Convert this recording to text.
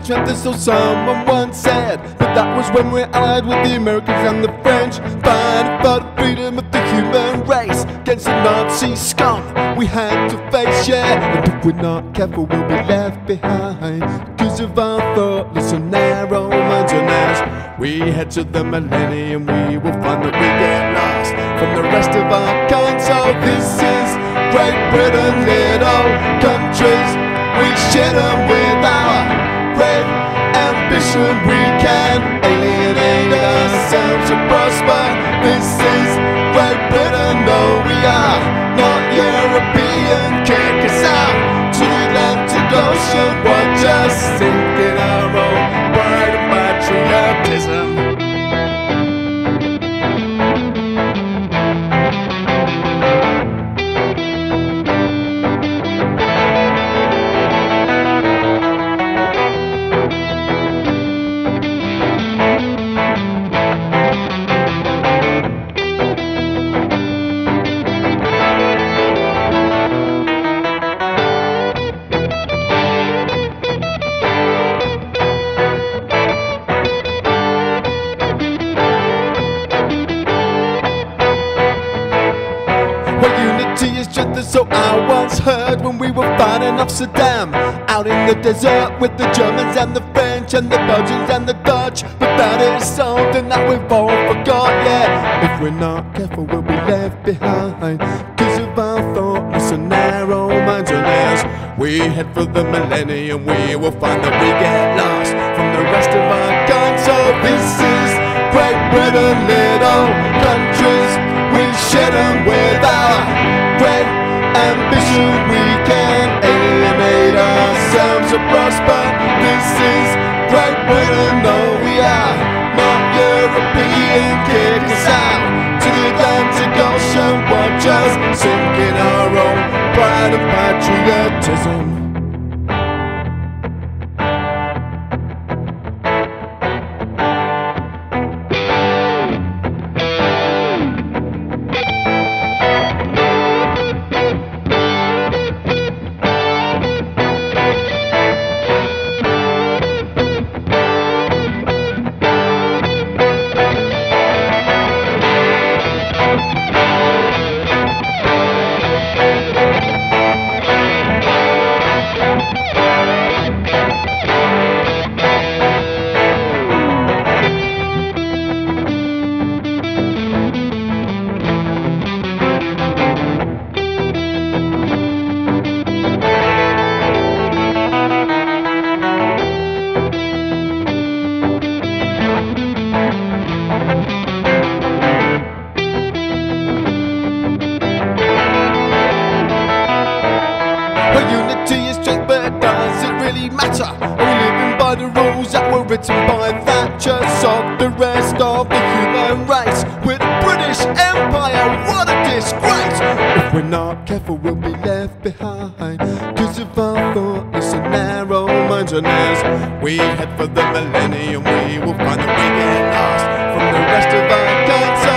enchanted, so someone once said. But that was when we allied with the Americans and the French, fighting for the freedom of the human race against the Nazi scum we had to face. Yeah, and if we're not careful, we'll be left behind because of our thoughtless and narrow minds. And as we head to the millennium, we will find that we get lost from the rest of our kind. So this is Great Britain, little countries. We share them ambition. We can alienate ourselves and prosper. This is Great Britain, no, we are Unity is strength, and so I once heard when we were fighting off Saddam out in the desert with the Germans and the French and the Belgians and the Dutch. But that is something that we've all forgot, yeah. If we're not careful, we'll be left behind because of our thoughtless and narrow minds. And as we head for the millennium, we will find that we get lost from the rest of our kind. So this is Great Britain, little countries. We share them with and prosper. This is Great Britain. No, we are not European. Kick us out to the Atlantic Ocean. Watch us sink in our own pride of patriotism. Written by Thatcher? Of the rest of the human race with British Empire, what a disgrace! If we're not careful, we'll be left behind because if our thoughtless and narrow minds. And as we head for the millennium, we will find that we get lost from the rest of our kind.